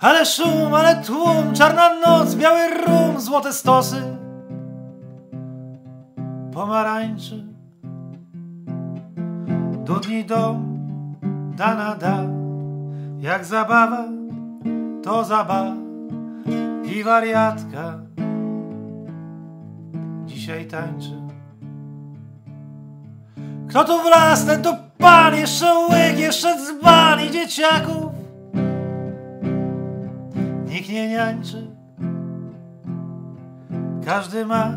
Ale szum, ale tłum, czarna noc, biały rum, złote stosy pomarańczy. Dudni dom, dana da, jak zabawa, to zabawa i wariatka dzisiaj tańczy. Kto tu wlazł, ten to pan, jeszcze łyk, jeszcze dzban i dzieciaków. Nikt nie niańczy, każdy ma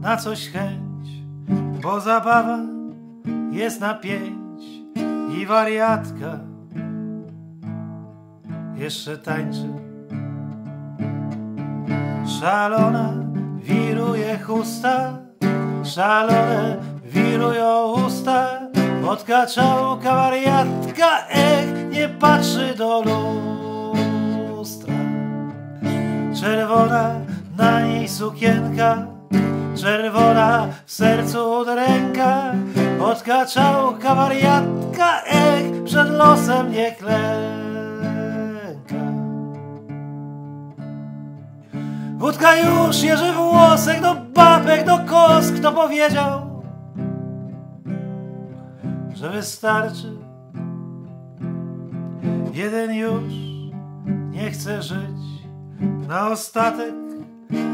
na coś chęć, bo zabawa jest na pięć i wariatka jeszcze tańczy. Szalona wiruje chusta, szalone wirują usta, odkaczałka wariatka, ech, nie patrzy do lustra. Czerwona na niej sukienka, czerwona w sercu ręka, odkaczałka wariatka, ech, przed losem nie klęka. Wódka już, jeży włosek, do babek, do kos, kto powiedział, że wystarczy. Jeden już nie chce żyć, na ostatek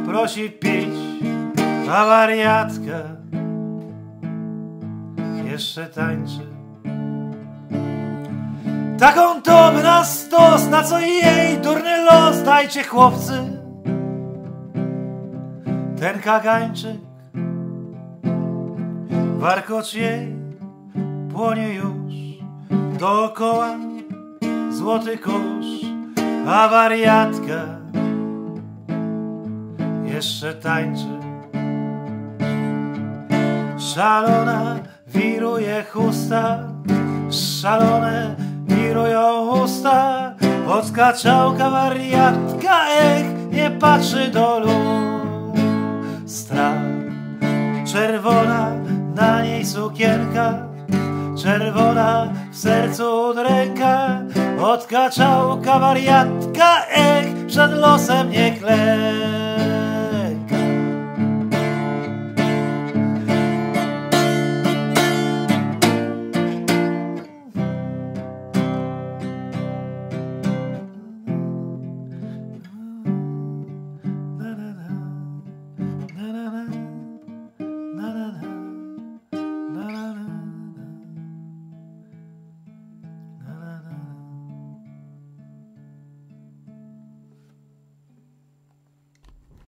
prosi pić, a wariatka. Jeszcze tańczy. Taką to by na stos, na co jej durny los, dajcie chłopcy ten kagańczyk. Warkocz jej płonie już dookoła. Złoty kurz, a wariatka jeszcze tańczy. Szalona wiruje chusta, szalone wirują usta, odskaczałka wariatka, ech, nie patrzy do lustra. Czerwona na niej sukienka, czerwona w sercu ręka, odkaczałka wariatka, ech, przed losem nie klęka.